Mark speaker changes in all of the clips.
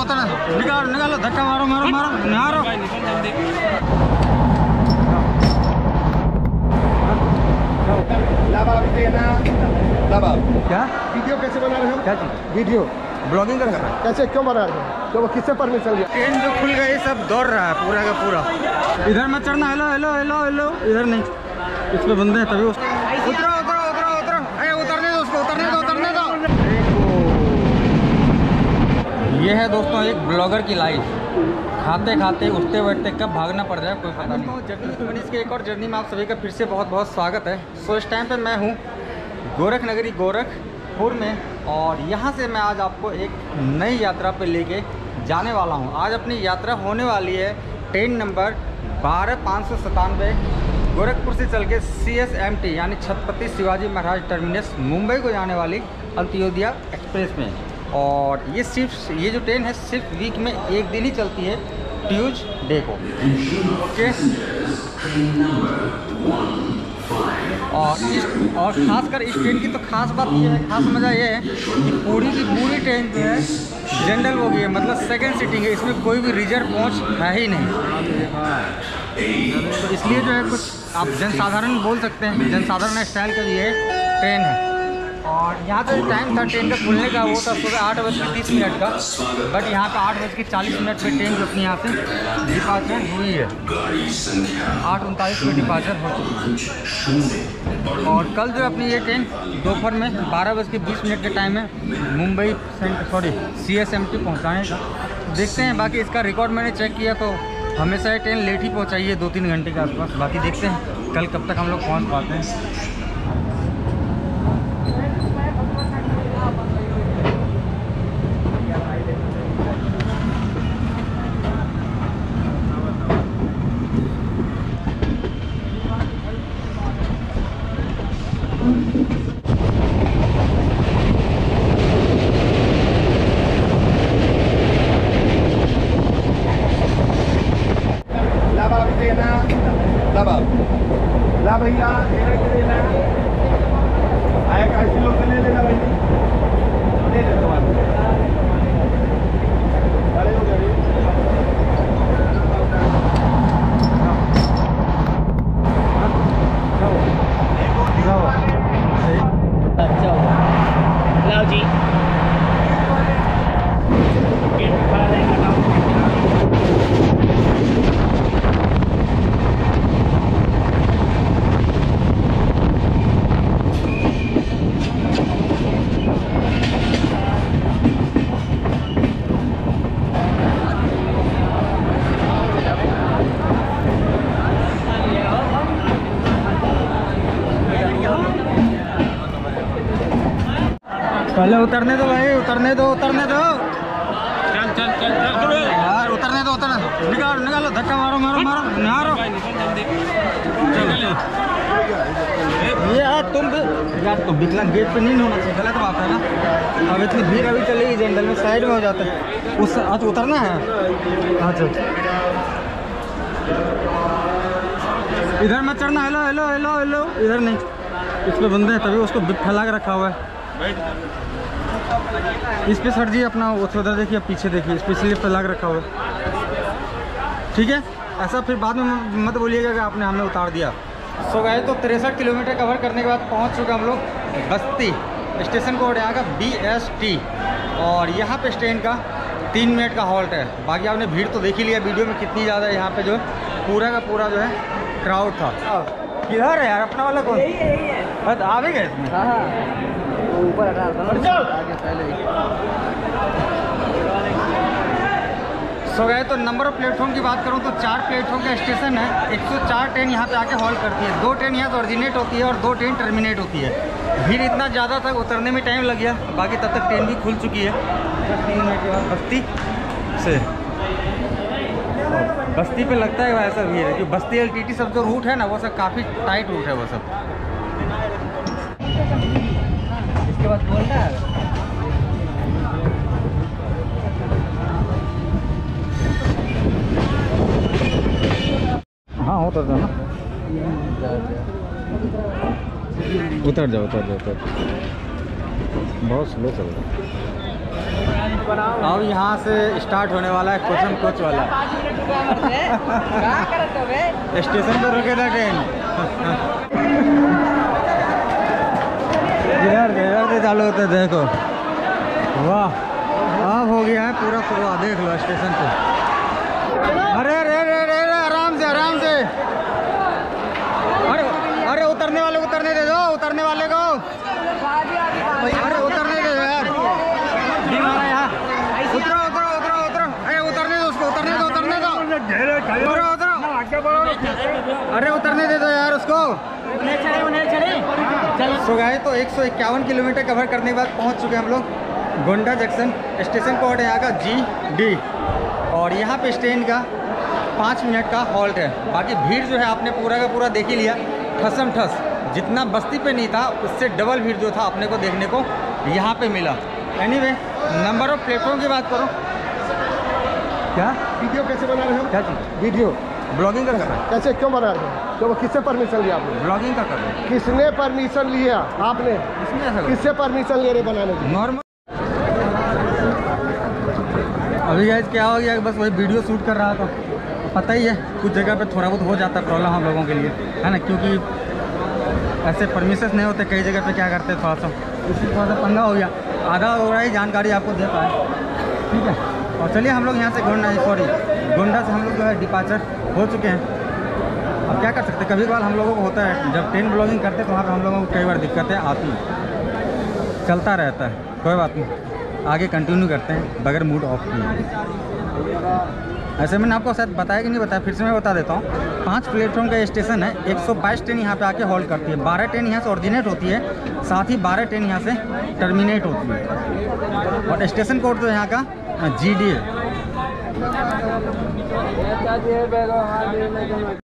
Speaker 1: उतर निकालो निकालो धक्का मारो मारो मारो मारो। क्या?
Speaker 2: वीडियो कैसे बना रहे हो?
Speaker 1: क्या चीज़?
Speaker 2: वीडियो?
Speaker 1: ब्लॉगिंग कर रहा है?
Speaker 2: कैसे क्यों बना रहे हो? तो किससे परमिशन लिया
Speaker 1: ट्रेन जो खुल गई सब दौड़ रहा है पूरा का पूरा। इधर मत चढ़ना हेलो हेलो हेलो हेलो इधर नहीं। इस पे बंदे हैं तभी उतरो उतरो अरे उतरने दो उसको उतरने दो उतरने दो ये है दोस्तों एक ब्लॉगर की लाइफ खाते खाते उठते बैठते कब भागना पड़ जाए कोई पता नहीं। जर्नी ट्वेंटीज़ के एक और जर्नी में आप सभी का फिर से बहुत बहुत स्वागत है। सो इस टाइम पे मैं हूँ गोरख नगरी, गोरखपुर में, और यहाँ से मैं आज आपको एक नई यात्रा पे लेके जाने वाला हूँ। आज अपनी यात्रा होने वाली है ट्रेन नंबर बारह पाँच सौ सतानवे, गोरखपुर से चल के सी एस एम टी यानी छत्रपति शिवाजी महाराज टर्मिनस, मुंबई को जाने वाली अंत्योदया एक्सप्रेस में। और ये सिर्फ़, ये जो ट्रेन है सिर्फ़ वीक में एक दिन ही चलती है ट्यूज डे को। ओके? और इस, और खासकर इस ट्रेन की तो खास बात ये है, खास मज़ा ये है कि पूरी की पूरी ट्रेन जो है जनरल हो गई है मतलब सेकंड सीटिंग है, इसमें कोई भी रिज़र्व पहुँच है ही नहीं। तो इसलिए जो है कुछ आप जनसाधारण बोल सकते हैं, जनसाधारण स्टाइल का ये ट्रेन है। और यहाँ पे टाइम था ट्रेन का खुलने का वो था सुबह आठ बज के तीस मिनट का। बट यहाँ पे आठ बज के चालीस मिनट पे ट्रेन जो अपनी यहाँ से डिपार्चर हुई है। आठ उनतालीस में डिपार्चर हो चुकी है। और कल जो अपनी ये ट्रेन दोपहर में बारह बज के बीस मिनट के टाइम में Mumbai centre sorry C S M T पहुँचाएगा देखते हैं बाकी इसका रिकॉर्ड मैंने चेक किया तो हमेशा ये ट्रेन लेट ही पहुँचाई है दो तीन घंटे के आसपास। बाकी देखते हैं कल कब तक हम लोग पहुँच पाते हैं
Speaker 2: ला भाभी देना ला भाभी ला भैया देना के देना आया काशी लोग ले लेना भाई ले ले तुम्हारे अरे वो गाड़ी
Speaker 3: लाओ जी गेट पे खड़ा रहेगा लाओ
Speaker 1: पहले उतरने दो भाई उतरने दो उतरने दो।
Speaker 3: चल चल चल चल
Speaker 1: यार उतरने दो उतरने दो। निकालो निकालो धक्का मारो मारो मारो मारो। ये यार तुम यार तुम विकलांग गेट पे नहीं होना चाहिए गलत बात है ना? अब इतनी भीड़ अभी चलेगी जनरल में साइड में हो जाता है। उस आज उतरना है? अच्छा इधर मत चढ़ना हेलो हेलो हेलो हेलो इधर नहीं। इस पे बंदे हैं तभी उसको फैला के रखा हुआ है। इस पे सर जी अपना वो उधर देखिए पीछे देखिए इस पे इसलिए फैला के रखा हुआ। है ठीक है? ऐसा फिर बाद में मत बोलिएगा कि आपने हमें उतार दिया। सो गए तो तिरसठ किलोमीटर कवर करने के बाद पहुँच चुके हम लोग बस्ती स्टेशन कोड यहाँ का बी एस टी और यहाँ पे ट्रेन का तीन मिनट का हॉल्ट है। बाकी आपने भीड़ तो देख ही लिया वीडियो में कितनी ज़्यादा यहाँ पे जो है पूरा का पूरा जो है क्राउड था। किधर है यार? अपना वाला कौन? बस आ भी गए इसमें?
Speaker 4: ऊपर हटा था आगे पहले
Speaker 1: सो गए तो नंबर ऑफ़ प्लेटफॉर्म की बात करूँ तो चार प्लेटफॉर्म का स्टेशन है। 104 ट्रेन यहाँ पे आके हॉल्ट करती है। दो ट्रेन यहाँ से ऑरिजिनेट होती है और दो ट्रेन टर्मिनेट होती है। भीड़ इतना ज़्यादा था उतरने में टाइम लग गया। बाकी तब तक ट्रेन भी खुल चुकी है। तीन मिनट के बाद बस्ती से। बस्ती पे लगता है वैसा भी है कि बस्ती एलटीटी सब जो रूट है ना वो सब काफ़ी टाइट रूट है वो सब।
Speaker 4: इसके बाद बोलना है।
Speaker 1: हाँ उतर जाओ ना। उतर जाओ उतर जाओ उतर बहुत स्लो चल रहा है। अब यहाँ से स्टार्ट होने वाला है कोचम कोच वाला। स्टेशन पर रुके था ट्रेन से चालू होते देखो। वाह, अब हो गया है पूरा शुरुआत देख लो स्टेशन पे। अरे अरे अरे अरे आराम से आराम से। अरे अरे, उतरने वाले को उतरने दे दो, उतरने वाले को। अरे, उतरने दे दो यार। उतरो उतरो उतरो उतरो। अरे, उतरने दो उसको, उतरने दो उतरने दो। उतरो उतरो। अरे, उतरने दे दो यार उसको। सो गए तो एक सौ इक्यावन किलोमीटर कवर करने के बाद पहुँच चुके हैं हम लोग गोंडा जंक्शन स्टेशन कोड है यहाँ का जी डी और यहाँ पे स्टेशन का पाँच मिनट का हॉल्ट है। बाकी भीड़ जो है आपने पूरा का पूरा देख ही लिया। ठसम ठस। जितना बस्ती पे नहीं था उससे डबल भीड़ जो था अपने को देखने को यहाँ पे मिला। एनीवे नंबर ऑफ़ प्लेटफॉर्म की बात करो। क्या?
Speaker 2: वीडियो कैसे बना रहे हो?
Speaker 1: क्या चीज़?
Speaker 2: वीडियो
Speaker 1: ब्लॉगिंग का कर। रहे
Speaker 2: कैसे? क्यों बना रहे हो? तो किससे परमिशन लिया आपने?
Speaker 1: ब्लॉगिंग का कर। रहे हैं
Speaker 2: किसने परमिशन लिया? आपने? किससे परमिशन ले रहे बनाने की
Speaker 1: नॉर्मल अभी गैस क्या हो गया? बस वही वीडियो शूट कर रहा था। पता ही है कुछ जगह पे थोड़ा बहुत हो जाता है प्रॉब्लम हम लोगों के लिए। है ना? क्योंकि ऐसे परमिशन नहीं होते कई जगह पे क्या करते थोड़ा सा। इसलिए थोड़ा सा पंगा हो गया। आधा हो रहा है जानकारी आपको दे पाए। ठीक है? और चलिए हम लोग यहाँ से गोंडा सॉरी गोंडा से हम लोग जो है डिपार्चर हो चुके हैं। अब क्या कर सकते कभी कभार हम लोगों को होता है, जब ट्रेन ब्लॉगिंग करते हैं तो वहाँ पर हम लोगों को कई बार दिक्कतें आती हैं। चलता रहता है, कोई बात नहीं। आगे कंटिन्यू करते हैं, बगैर मूड ऑफ़ किए। ऐसे मैंने आपको शायद बताया कि नहीं बताया, फिर से मैं बता देता हूँ। पाँच प्लेटफॉर्म का स्टेशन है 122 ट्रेन यहाँ पे आके होल्ड करती है। 12 ट्रेन यहाँ से ऑरिजिनेट होती है, साथ ही 12 ट्रेन यहाँ से टर्मिनेट होती है। और स्टेशन कोड तो यहाँ का जी डी है सो गए तो दो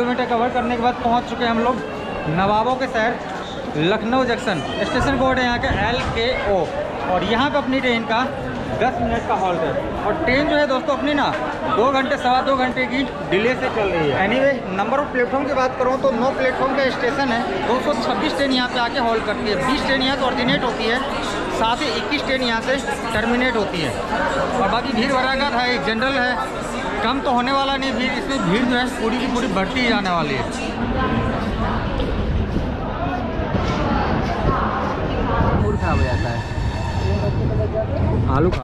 Speaker 1: किलोमीटर कवर करने के बाद पहुँच चुके हैं हम लोग नवाबों के शहर, लखनऊ जंक्शन। स्टेशन कोड है यहाँ का एल के ओ और यहाँ पे अपनी ट्रेन का 10 मिनट का हॉल्ट है। और ट्रेन जो है दोस्तों अपनी ना, दो घंटे, सवा दो घंटे की डिले से चल रही है। एनीवे नंबर ऑफ़ प्लेटफॉर्म की बात करूँ तो नौ प्लेटफॉर्म का स्टेशन है। 226 ट्रेन यहाँ पे आके हॉल्ट करती है। 20 ट्रेन यहाँ से ऑरिजिनेट होती है। साथ ही 21 ट्रेन यहाँ से टर्मिनेट होती है। और बाकी भीड़ भराकर है एक जनरल है। कम तो होने वाला नहीं भीड़ इसमें भीड़ जो है पूरी की पूरी बढ़ती ही जाने वाली है।
Speaker 4: हो जाता है।
Speaker 1: आलू खा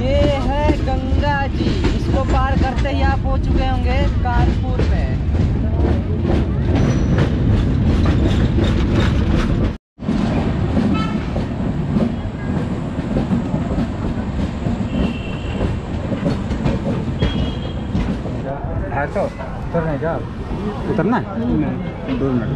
Speaker 4: ये है गंगा जी इसको पार करते ही आप हो चुके होंगे कानपुर में
Speaker 1: है तो उतरना है क्या उतरना है? दो मिनट।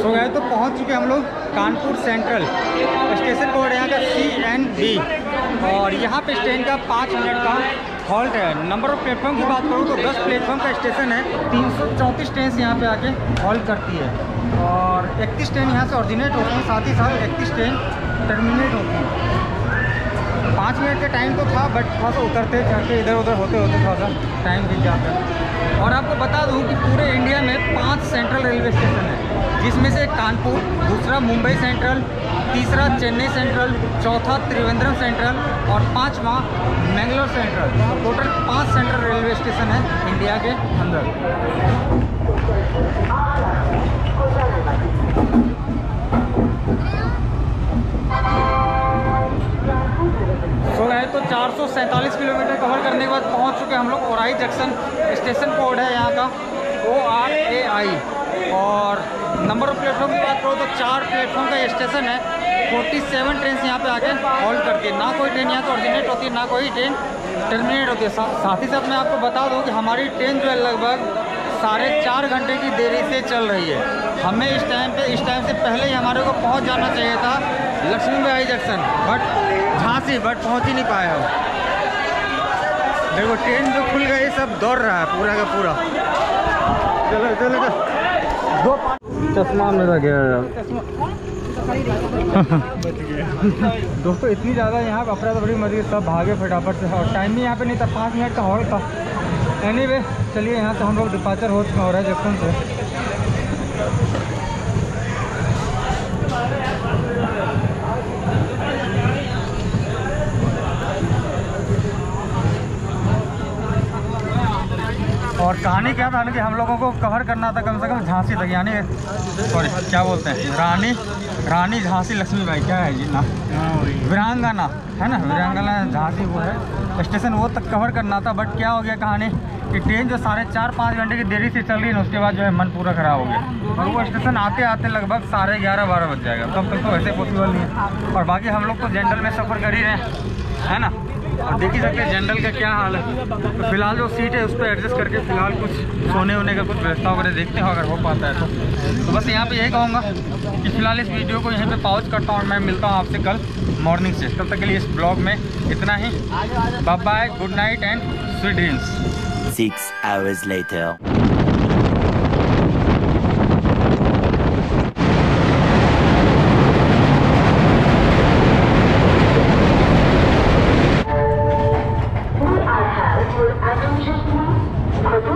Speaker 1: सो गए तो पहुँच चुके हम लोग कानपुर सेंट्रल स्टेशन कोड यहाँ का सी एन बी और यहाँ पे ट्रेन का पाँच मिनट का हॉल्ट है। नंबर ऑफ़ प्लेटफॉर्म की बात करूँ तो दस प्लेटफॉर्म का स्टेशन है। तीन सौ चौंतीस ट्रेन यहाँ पे आके हॉल्ट करती है। और इकतीस ट्रेन यहाँ से ऑरिजिनेट होती है साथ ही साथ इकतीस ट्रेन टर्मिनेट होती है। पाँच मिनट का टाइम तो था बट थोड़ा सा उतरते चढ़ते इधर उधर होते होते थोड़ा सा टाइम बीत जाता है। और आपको बता दूँ कि पूरे इंडिया में पाँच सेंट्रल रेलवे स्टेशन है, जिसमें से कानपुर, दूसरा मुंबई सेंट्रल तीसरा चेन्नई सेंट्रल चौथा त्रिवेंद्रम सेंट्रल और पांचवा मैंगलोर सेंट्रल टोटल पाँच सेंट्रल रेलवे स्टेशन है इंडिया के अंदर। चार सौ सैंतालीस किलोमीटर कवर करने के बाद पहुँच चुके हम लोग ओराई जंक्शन स्टेशन कोड है यहाँ का ओ आर ए आई और नंबर ऑफ़ प्लेटफॉर्म की बात करो तो चार प्लेटफॉर्म का स्टेशन है। 47 ट्रेन यहाँ पे आके होल्ड करती है ना कोई ट्रेन यहाँ से ऑरिजिनेट होती है ना कोई ट्रेन टर्मिनेट होती है। सा, साथ ही साथ मैं आपको बता दूँ कि हमारी ट्रेन जो है लगभग साढ़े चार घंटे की देरी से चल रही है। हमें इस टाइम पे इस टाइम से पहले ही हमारे को पहुँच जाना चाहिए था। Lakshmibai junction but Jhansi, but पहुँच ही नहीं पाए हम। देखो ट्रेन जो खुल गई सब दौड़ रहा है, पूरा का पूरा। चलो चलो दो चश्मा मेरा गया दोस्तों, इतनी ज़्यादा यहाँ पर अफरा तफरी मरी सब भागे फटाफट से। और टाइम भी यहाँ पे नहीं था, पाँच मिनट का हॉल था। एनी वे चलिए, यहाँ से हम लोग डिपार्चर हो चुके हो रहा है जंक्शन से। और कहानी क्या था कि हम लोगों को कवर करना था कम से कम झांसी तक, यानी सॉरी क्या बोलते हैं? रानी रानी झांसी लक्ष्मीबाई क्या है ये ना? वीरांगना, है ना? वीरांगना झांसी वो है। स्टेशन वो तक कवर करना था बट क्या हो गया कहानी? कि ट्रेन जो साढ़े चार, पाँच घंटे की देरी से चल रही है, उसके बाद जो है मन पूरा ख़राब हो गया। और वो स्टेशन आते आते लगभग साढ़े ग्यारह, बारह बज जाएगा। तब तक तो ऐसे पॉसिबल नहीं है। और बाकी हम लोग तो जनरल में सफ़र कर ही रहे हैं, है ना? और देख ही सकते हैं जनरल का क्या हाल है। तो फ़िलहाल जो सीट है, उस पर एडजस्ट करके फ़िलहाल कुछ सोने वोने का कुछ व्यवस्था वगैरह देखते हैं, अगर हो पाता है तो। तो बस यहाँ पे यही कहूँगा कि फ़िलहाल इस वीडियो को यहीं पे पॉज करता हूँ और मैं मिलता हूँ आपसे कल मॉर्निंग से। तब तक के लिए इस ब्लॉग में इतना ही। Bye good night and sweet dreams.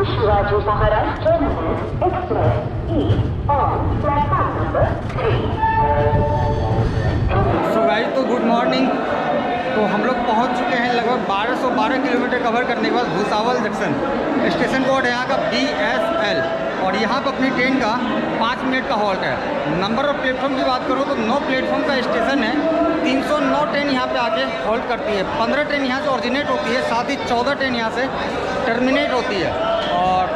Speaker 5: Shivaji Maharaj terminus express E on platform number three
Speaker 1: so guys तो गुड मॉर्निंग तो हम लोग पहुँच चुके हैं लगभग 1212 किलोमीटर कवर करने के बाद Bhusawal junction station B S L और यहाँ पर अपनी ट्रेन का पाँच मिनट का हॉल्ट है। नंबर ऑफ़ प्लेटफॉर्म की बात करूँ तो नौ प्लेटफॉर्म का स्टेशन है। 309 ट्रेन यहाँ पे आके हॉल्ट करती है। 15 ट्रेन यहाँ से ऑरिजिनेट होती है, साथ ही 14 ट्रेन यहाँ से टर्मिनेट होती है। और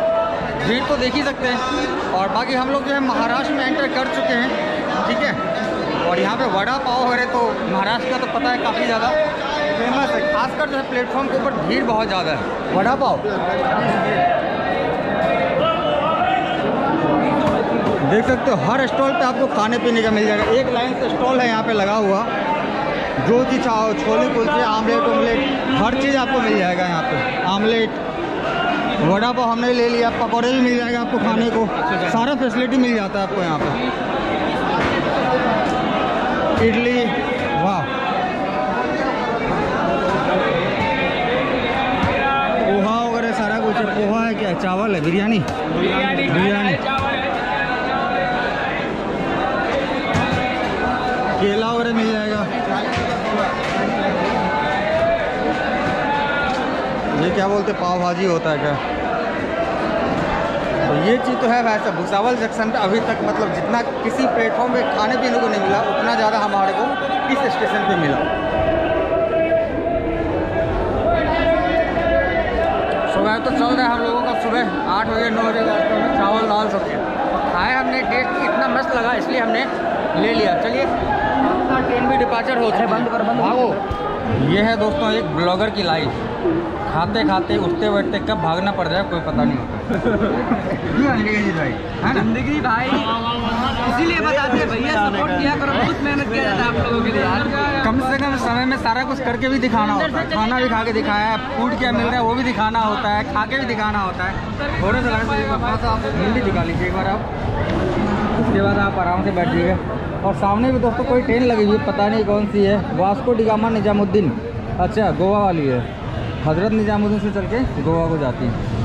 Speaker 1: भीड़ तो देख ही सकते हैं। और बाकी हम लोग जो है महाराष्ट्र में एंटर कर चुके हैं। ठीक है? और यहाँ पे वड़ा पाव वगैरह तो महाराष्ट्र का तो पता है काफ़ी ज़्यादा। फ़ेमस है। खासकर जो है प्लेटफॉर्म के ऊपर भीड़ बहुत ज़्यादा है। वड़ा पाव। देख सकते हो हर स्टॉल पे आपको खाने पीने का मिल जाएगा। एक लाइन से स्टॉल है यहाँ पे लगा हुआ। जो चीज़ चाहो छोले कुलचे आमलेट उमलेट हर चीज़ आपको मिल जाएगा यहाँ पे। आमलेट वड़ा पाव हमने ले लिया पकौड़े भी मिल जाएगा आपको खाने को। सारा फैसिलिटी मिल जाता है आपको यहाँ पे। इडली वाह। पोहा वगैरह सारा कुछ पोहा है क्या? चावल है? बिरयानी। बिरयानी। केला वगैरह मिल जाएगा। ये क्या बोलते पाव भाजी होता है क्या? तो ये चीज़ तो है वैसे। भूसावल जंक्शन पे अभी तक मतलब जितना किसी प्लेटफॉर्म पे खाने पीने को नहीं मिला, उतना ज़्यादा हमारे को इस स्टेशन पे मिला। सुबह तो चल रहा है हम लोगों का सुबह आठ बजे, नौ बजे चावल, दाल, सब्ज़ी। खाए हमने टेस्ट इतना मस्त लगा, इसलिए हमने ले लिया। चलिए अपना ट्रेन भी डिपार्चर हो चुका बंद कर बंद भागो। ये है दोस्तों एक ब्लॉगर की लाइफ खाते खाते उठते बैठते कब भागना पड़ जाए कोई पता नहीं होता।
Speaker 4: ज़िंदगी भाई इसीलिए बताते हैं भैया सपोर्ट किया करो बहुत मेहनत किया जाता है आप लोगों के लिए
Speaker 1: कम से कम समय में सारा कुछ करके भी दिखाना होता है। खाना भी खा के दिखाया है फ़ूड क्या मिल रहा है वो भी दिखाना होता है खा के भी दिखाना होता है। थोड़े से आप हिंदी दिखा लीजिए एक बार आप। उसके बाद आप आराम से बैठिएगा। और सामने भी दोस्तों कोई ट्रेन लगी हुई पता नहीं कौन सी है। वास्को डिगामा निजामुद्दीन। अच्छा गोवा वाली है। हज़रत निजामुद्दीन से चल के गोवा को जाती है।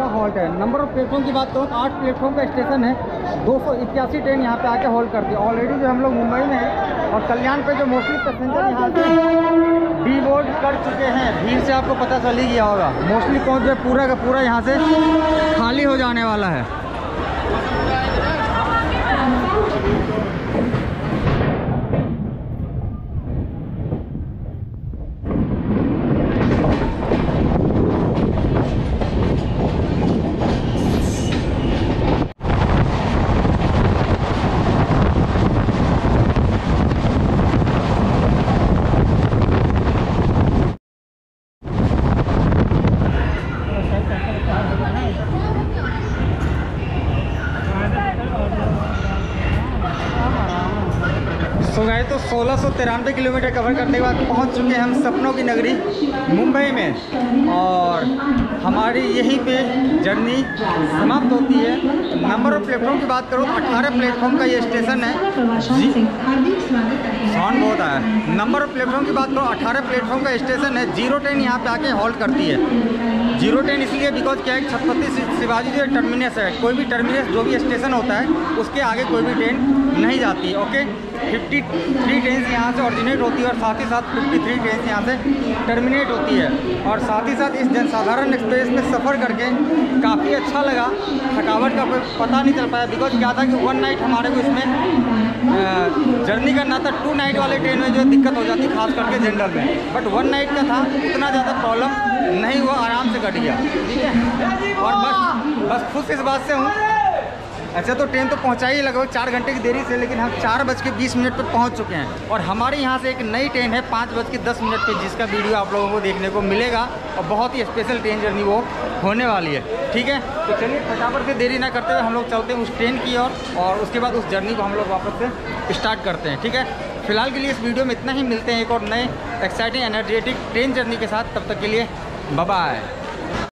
Speaker 1: का हॉल्ट है। नंबर ऑफ़ प्लेटफॉर्म की बात करूँ तो आठ प्लेटफॉर्म का स्टेशन है। दो सौ इक्यासी ट्रेन यहाँ पे आके होल्ड करती है ऑलरेडी जो हम लोग मुंबई में हैं और कल्याण पे जो मोस्टली पैसेंजर यहाँ से डी बोर्ड कर चुके हैं, भीड़ से आपको पता चल ही गया होगा। मोस्टली पहुँच जो पूरा का पूरा यहाँ से खाली हो जाने वाला है सो गए तो सोलह सौ तिरानवे किलोमीटर कवर करने के बाद पहुँच चुके हैं हम सपनों की नगरी, मुंबई में। और हमारी यहीं पे जर्नी समाप्त होती है। नंबर ऑफ़ प्लेटफॉर्म की बात करूँ तो अट्ठारह प्लेटफॉर्म का ये स्टेशन है। जी। साउंड बहुत आया। नंबर ऑफ़ प्लेटफॉर्म की बात करो, अठारह प्लेटफॉर्म का स्टेशन है। ज़ीरो ट्रेन यहाँ पे आके हॉल्ट करती है। ज़ीरो ट्रेन इसलिए बिकॉज़ क्या है, छत्रपति शिवाजी जो टर्मिनस है। कोई भी टर्मिनस जो भी स्टेशन होता है, उसके आगे कोई भी ट्रेन नहीं जाती ओके फिफ्टी थ्री ट्रेन यहाँ से ऑरिजिनेट होती है और साथ ही साथ फिफ्टी थ्री ट्रेन यहाँ से टर्मिनेट होती है। और साथ ही साथ इस जनसाधारण एक्सप्रेस में सफ़र करके काफ़ी अच्छा लगा। थकावट का पता नहीं चल पाया बिकॉज़ क्या था कि वन नाइट हमारे को इसमें जर्नी करना था। टू नाइट वाले ट्रेन में जो दिक्कत हो जाती, खास करके जनरल में। बट वन नाइट का था, उतना ज़्यादा प्रॉब्लम नहीं हुआ, आराम से कट गया। ठीक है? और बस बस खुश इस बात से हूँ अच्छा तो ट्रेन तो पहुँचा ही लगभग चार घंटे की देरी से लेकिन हम चार बज के बीस मिनट पर पहुँच चुके हैं। और हमारे यहाँ से एक नई ट्रेन है पाँच बज के दस मिनट पे जिसका वीडियो आप लोगों को देखने को मिलेगा। और बहुत ही स्पेशल ट्रेन जर्नी वो होने वाली है। ठीक है? तो चलिए फटाफट से देरी ना करते हुए हम लोग चलते हैं उस ट्रेन की और, और उसके बाद उस जर्नी को हम लोग वापस से स्टार्ट करते हैं। ठीक है? फ़िलहाल के लिए इस वीडियो में इतना ही मिलते हैं एक और नए एक्साइटिंग एनर्जेटिक ट्रेन जर्नी के साथ। तब तक के लिए बाय